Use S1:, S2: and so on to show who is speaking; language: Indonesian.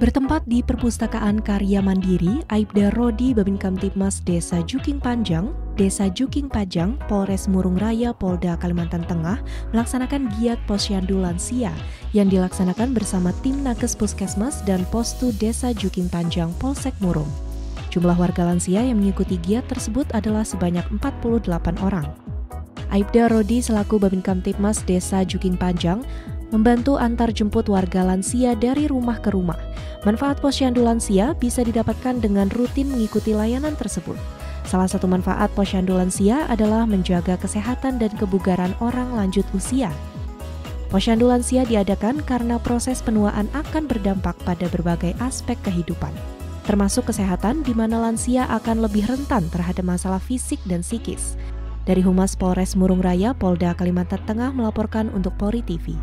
S1: Bertempat di Perpustakaan Karya Mandiri, Aibda Rodi Babin Kamtipmas Desa Juking Panjang, Desa Juking Pajang, Polres Murung Raya, Polda Kalimantan Tengah melaksanakan giat posyandu lansia yang dilaksanakan bersama tim Nakes Puskesmas dan Postu Desa Juking Panjang Polsek Murung. Jumlah warga lansia yang mengikuti giat tersebut adalah sebanyak 48 orang. Aibda Rodi selaku Babin Kamtipmas Desa Juking Panjang membantu antar jemput warga lansia dari rumah ke rumah. Manfaat posyandu lansia bisa didapatkan dengan rutin mengikuti layanan tersebut. Salah satu manfaat posyandu lansia adalah menjaga kesehatan dan kebugaran orang lanjut usia. Posyandu lansia diadakan karena proses penuaan akan berdampak pada berbagai aspek kehidupan, termasuk kesehatan di mana lansia akan lebih rentan terhadap masalah fisik dan psikis. Dari Humas Polres Murung Raya, Polda Kalimantan Tengah melaporkan untuk Polri TV.